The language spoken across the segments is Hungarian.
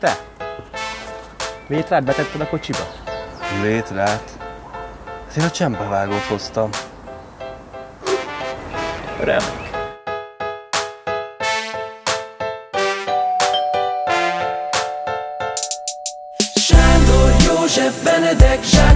Te? Létrát betetted a kocsiba? Létrát? Hát én a csempevágót hoztam. Remek. Sándor, József, Benedek, zsákban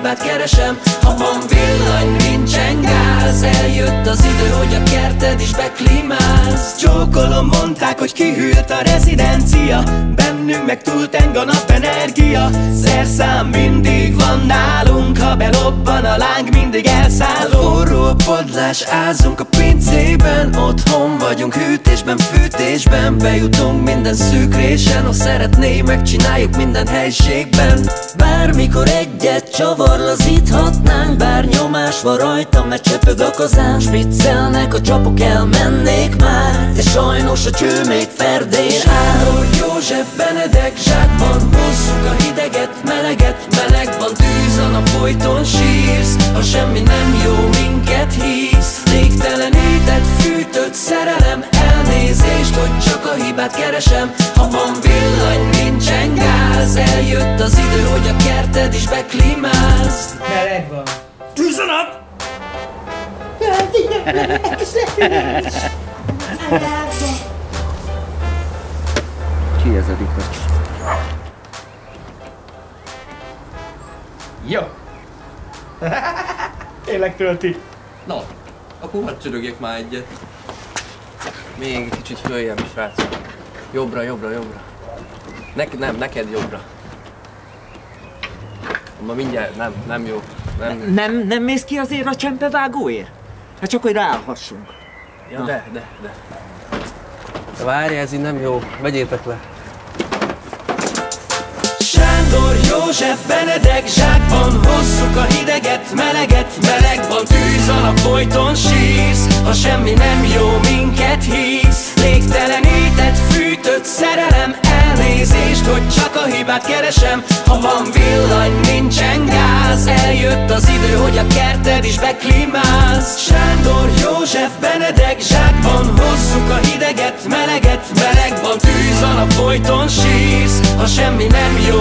hibát keresem. Ha van villany, nincsen gáz Eljött az idő, hogy a kerted is beklimálsz Csókolom, mondták, hogy kihűlt a rezidencia. Bennünk meg túlteng a napenergia. Szerszám mindig van nálunk Ha belobban a láng, mindig elszállunk. Forró padlás, ázunk a pincében Otthon vagyunk, hűtésben, fűtésben Bejutunk minden szűkrésen Ha szeretné, megcsináljuk minden helységben. Bármikor egyet csavarlazíthatnánk Bár nyomás van rajtam, mert csöpög a kazán. Spiccelnek a csapok, elmennék már De sajnos a cső még ferdén áll. József, Benedek, zsákban Hozzuk a hideget, meleget, meleg van Tűz a nap, folyton sírsz Ha semmi nem jó, minket hívsz hibát keresem Ha van villany, nincsen gáz Eljött az idő, hogy a kerted is beklimálsz Meleg van. Tűz a nap! Ki ez a dikos? Jó. Tényleg tölti. Na, akkor hadd csörögjek már egyet. Még egy kicsit följebb, srácok. Jobbra, jobbra, jobbra. Nek, nem, neked jobbra. Ma mindjárt, nem, nem jó. Nem. Nem, nem mész ki azért a csempevágóért? Hát csak, hogy ráhassunk. Ja, de, de, de. De várj, ez így nem jó. Vegyétek le. Sándor, József, Benedek, zsákban Hozzuk a hideget, meleget, meleg van Tűz a folyton sírsz Ha semmi nem jó, minket hívsz Végtelenített, fűtött szerelem Elnézést, hogy csak a hibát keresem. Ha van villany, nincsen gáz Eljött az idő, hogy a kerted is beklimálsz Sándor, József, Benedek, zsákban Hozzuk a hideget, meleget, meleg van Tűz a nap, folyton sírsz Ha semmi nem jó,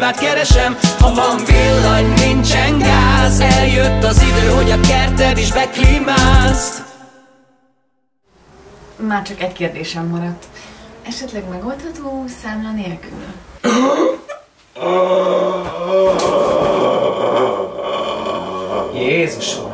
hibát keresem Ha van villany, nincsen gáz Eljött az idő, hogy a kerted is beklimálsz Már csak egy kérdésem maradt. Esetleg megoldható számla nélkül? Jézusom.